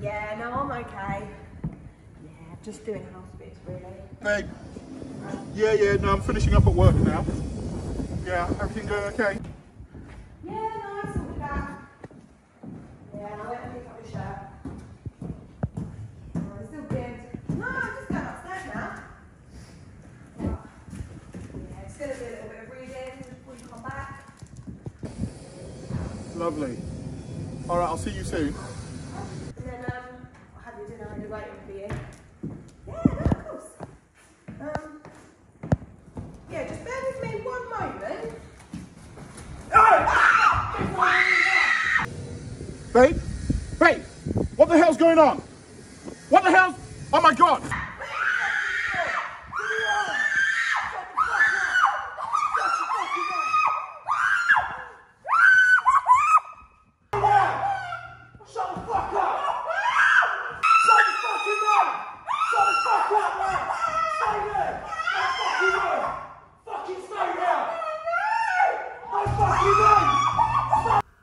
Yeah, no, I'm okay. Yeah, just doing house bits really. Babe. Yeah, yeah, no, I'm finishing up at work now. Yeah, everything going okay? Yeah, no, I sorted out. Yeah, and I went and picked up shirt. Oh, I'm still good. No, I'm just going upstairs now. But, yeah, it's going to be a little bit of reading before you come back. Lovely. All right, I'll see you soon. And then I'll have your dinner ready waiting for you. Yeah, no, of course. Um, yeah, just bear with me one moment. Babe? Babe! What the hell's going on? What the hell? Oh my god!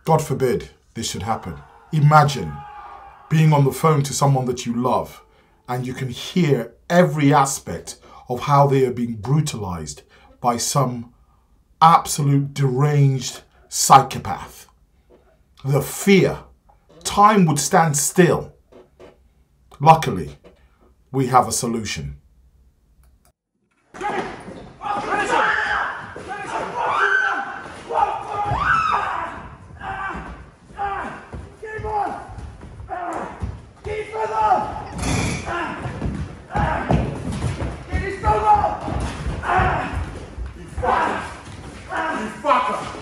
God forbid this should happen. Imagine being on the phone to someone that you love and you can hear every aspect of how they are being brutalized by some absolute deranged psychopath. The fear. Time would stand still. Luckily, we have a solution. you fucker.